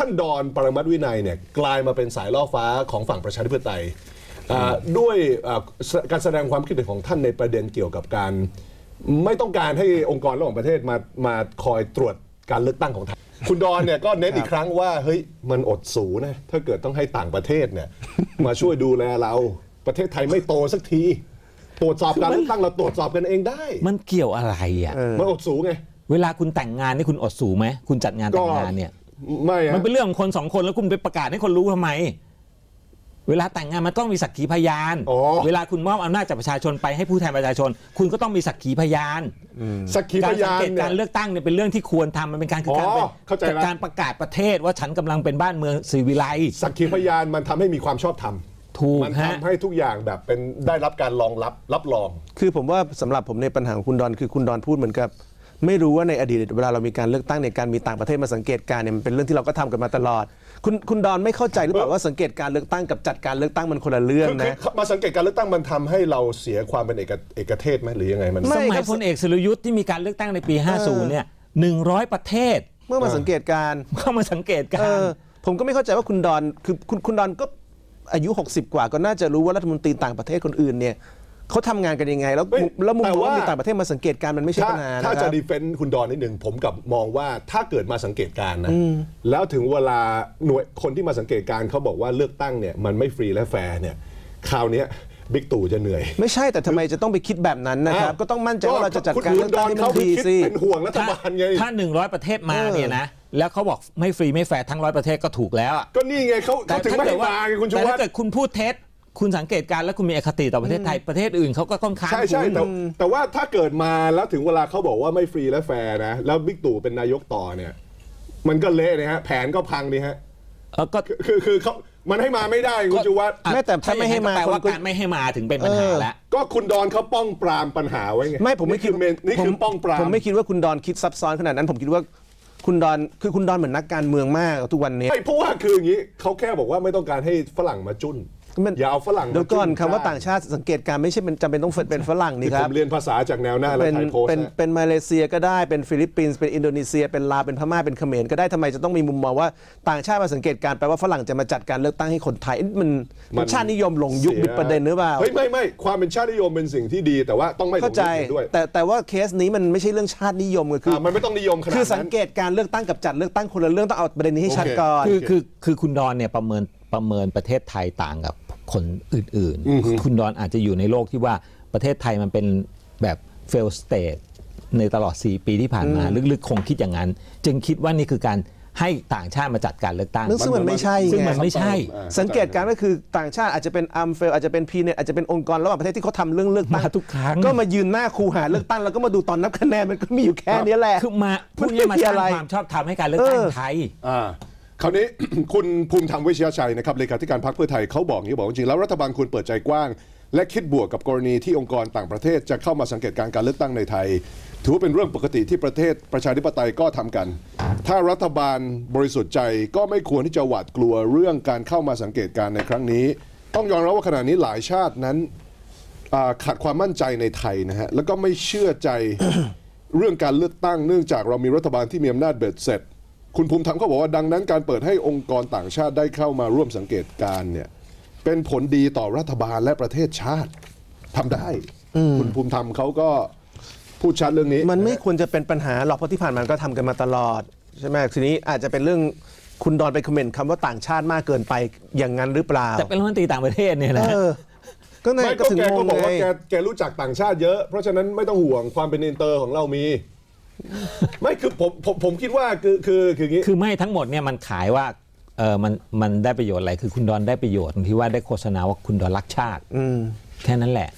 ท่านดอนปรมัตถ์วินัยเนี่ยกลายมาเป็นสายล่อฟ้าของฝั่งประชาธิปไตยอ่าด้วยอ่าการแสดงความคิดเห็นของท่านในประเด็นเกี่ยวกับการ ไม่ต้องการให้องค์กรระหว่างประเทศมามาคอยตรวจการเลือกตั้งของไทย คุณดอนเนี่ยก็เน้นอีกครั้งว่าเฮ้ยมันอดสูนะถ้าเกิดต้องให้ต่างประเทศเนี่ยมาช่วยดูแลเราประเทศไทยไม่โตสักที ตรวจสอบการเลือกตั้งเราตรวจสอบกันเองได้ มันเกี่ยวอะไรอะมันอดสูไง เวลาคุณแต่งงานนี่คุณอดสูไหมคุณจัดงานแต่งงานเนี่ย ไม่ฮะ มันเป็นเรื่องของคนสองคนแล้วคุณไปประกาศให้คนรู้ทำไม เวลาแต่งงานมันต้องมีสักขีพยาน อ๋อ เวลาคุณมอบอำนาจจากประชาชนไปให้ผู้แทนประชาชน คุณก็ต้องมีสักขีพยาน สักขีกาพรสังยานเกตเนี่กายรเลือกตั้งเนี่ยเป็นเรื่องที่ควรทำมันเป็นการคือการอ๋อเป็นเข้าใจละ การประกาศประเทศว่าฉันกำลังเป็นบ้านเมืองสีวิไลย์สักขีพยานมันทำให้มีความชอบธรรม ถูกมันฮะ ทำให้ทุกอย่างแบบเป็นได้รับการรองรับรับรอง คือผมว่าสำหรับผมในปัญหาของคุณดอนคือคุณดอนพูดเหมือนกับ ไม่รู้ว่าในอดีตเวลาเรามีการเลือกตั้งในการมีต่างประเทศมาสังเกตการณ์เนี่ยมันเป็นเรื่องที่เราก็ทำกันมาตลอด คุณคุณดอนไม่เข้าใจหรือเปล่าว่าสังเกตการเลือกตั้งกับจัดการเลือกตั้งมันคนละเรื่องคือนะคือมาสังเกตการเลือกตั้งมันทำให้เราเสียความเป็นเอกเอกเทศไหมหรือยังไงมันไม่สมัครัยบพลเอกสุรยุทธ์ที่มีการเลือกตั้งในปี 50 เนี่ย100ประเทศ เมื่อมาสังเกตการณ์เข้ามาสังเกตกาเอรอผมก็ไม่เข้าใจว่าคุณดอนคือคุณคุณดอนก็อายุ 60 กว่าก็น่าจะรู้ว่ารัฐมนตรีต่างประเทศคนอื่นเนี่ย เขาทำงานกันยังไง แล้วเฮ้ยแล้วมุมแต่มองว่าว่ามีต่างประเทศมาสังเกตการณ์มันไม่ใช่ถ้าปัญหานะถ้าคจะรับ ดีเฟนต์คุณดอนนิดหนึ่งผมกับมองว่าถ้าเกิดมาสังเกตการณ์นะแล้วถึงเวลาหน่วยคนที่มาสังเกตการณ์เขาบอกว่าเลือกตั้งเนี่ยมันไม่ฟรีและแฟร์เนี่ยคราวเนี้ยบิ๊กตู่จะเหนื่อย ไม่ใช่แต่ทำไมจะต้องไปคิดแบบนั้นนะครับ ก็ต้องมั่นใจว่าเราจะจัดการคุณเลือกตั้งให้มันเขาดีคิดสิเป็นห่วงรัฐบาลไง ถ้า100ประเทศมาเออเนี่ยนะแล้วเขาบอกไม่ฟรีไม่แฟร์ทั้งร้อยประเทศก็ถูกแล้วอะก็นี่ไงเขาเขาถึงไม่ให้มาไงคุณชูวัฒน์ แต่วัถ้าเกิดคุณพูดเท็จ คุณสังเกตการณ์แล้วคุณมีอคติต่อประเทศไทยประเทศอื่นเขาก็ต้องค้านใช่ใช่คุณแต่แต่ว่าถ้าเกิดมาแล้วถึงเวลาเขาบอกว่าไม่ฟรีและแฟร์นะ แล้วบิ๊กตู่เป็นนายกต่อเนี่ย มันก็เละนะฮะ แผนก็พังดีฮะเออก็คือคือเขามันให้มาไม่ได้คุณชูวัฒน์แม้แต่ถ้าไม่ให้มาแปลว่าคนก็การไม่ให้มาถึงเป็นปัญหาแล้วก็คุณดอนเขาป้องปรามปัญหาไว้ไงไม่ผมไม่นี่คิดคือเมนนี่คือผมป้องปรามผมไม่คิดว่าคุณดอนคิดซับซ้อนขนาดนั้นผมคิดว่าคุณดอนคือคุณดอนเหมือนนักการเมืองมากทุกวันนี้ไม่เพราะว่าคืออย่างนี้เขาแค่บอกว่าไม่ต้องการให้ฝรั่งมาจุ้น มันอย่าเอาฝรั่งมาเดี๋ยวก่อนจุ้คำว่าต่างชาติสังเกตการณ์ไม่ใช่เป็นจำเป็นต้องเป็นฝรั่งนี่ที่ครับผมเรียนภาษาจากแนวหน้าและเป็นไทยโพสต์เป็นนะเป็นมาเลเซียก็ได้เป็นฟิลิปปินส์เป็นอินโดนีเซีย เป็นลาวเป็นพม่าเป็นเขมรก็ได้ทำไมจะต้องมีมุมมองว่าต่างชาติมาสังเกตการณ์แปลว่าฝรั่งจะมาจัดการเลือกตั้งให้คนไทยเอ๊ะมันมันชาตินิยมหลงยุคบิดประเด็นหรือเปล่าเฮ้ยไม่ไม่ความเป็นชาตินิยมเป็นสิ่งที่ดี แต่ว่าต้องไม่หลเข้างใจยุคด้วยแต่แต่ว่าเคสนี้มันไม่ใช่เรื่องชาตินิยมคืออ่ามันไม่ต้องนิยมขนาดนั้นคือสังเกตการเลือกตั้งกับจัดเลือกตั้งคนละเรื่องต้องเอาประเด็นนี้ให้ชัดก่อนคือคือคือคุณดอนเนี่ยประเมินประเมินประเทศไทยต่างกับ คนอื่นๆ คุณดอนอาจจะอยู่ในโลกที่ว่าประเทศไทยมันเป็นแบบ fail state ในตลอด 4 ปีที่ผ่านมา ลึกๆ คงคิดอย่างนั้น จึงคิดว่านี่คือการให้ต่างชาติมาจัดการเลือกตั้งซึ่งมันไม่ใช่ซึ่งไงมันไม่ใช่อ่าสังเกตการณ์ก็คือต่างชาติอาจจะเป็นอัมเฟลอาจจะเป็นพีเนอาจจะเป็นองค์กรระหว่างประเทศที่เขาทำเรื่องเลือกตั้งมาทุกครั้งก็มายืนหน้าคูหาเลือกตั้งแล้วก็มาดูตอนนับคะแนนมันก็มีอยู่แค่นี้แหละคือมาพูดง่ายๆมาสร้างอะไรความชอบธรรมให้การเลือกตั้งเออไทยอ่า คราวนี้ คุณภูมิธรรมเวชยชัยนะครับเลขาธิการพรรคเพื่อไทยเขาบอกอย่างนี้บอกจริงแล้วรัฐบาลควรเปิดใจกว้าง และคิดบวกกับกรณีที่องค์กรต่างประเทศจะเข้ามาสังเกตการณ์การเลือกตั้งในไทย ถือว่าเป็นเรื่องปกติที่ประเทศประชาธิปไตยก็ทำกัน ถ้ารัฐบาลบริสุทธิ์ใจก็ไม่ควรที่จะหวาดกลัวเรื่องการเข้ามาสังเกตการณ์ในครั้งนี้ ต้องยอมรับว่าขณะนี้หลายชาตินั้นขาดความมั่นใจในไทยนะฮะแล้วก็ไม่เชื่อใจเรื่องการเลือกตั้งเนื่องจากเรามีรัฐบาลที่มีอำนาจเบ็ดเสร็จ คุณภูมิธรรมเขาบอกว่าดังนั้นการเปิดให้องค์กรต่างชาติได้เข้ามาร่วมสังเกตการณ์เนี่ยเป็นผลดีต่อรัฐบาลและประเทศชาติทำได้ คุณภูมิธรรมเขาก็พูดชัดเรื่องนี้ มันไม่ควรจะเป็นปัญหาหรอกเพราะที่ผ่านมาก็ทำกันมาตลอดใช่ไหมทีนี้อาจจะเป็นเรื่องคุณดอนไป comment คำว่าต่างชาติมากเกินไปอย่างนั้นหรือเปล่า แต่เป็นรัฐมนตรีต่างประเทศเนี่ยแหละเออก็นั่นไม่ก็ก็ถึงแกก็ถึงบอกไงว่าแกแกรู้จักต่างชาติเยอะ เพราะฉะนั้นไม่ต้องห่วงความเป็นอินเตอร์ของเรามี ไม่คือผมผมผมคิดว่าคือคือคืออย่างนี้ คือไม่ทั้งหมดเนี่ยมันขายว่าเออมันมันได้ประโยชน์อะไรคือคุณดอนได้ประโยชน์ที่ว่าได้โฆษณาว่าคุณดอนรักชาติ อืม แค่นั้นแหละ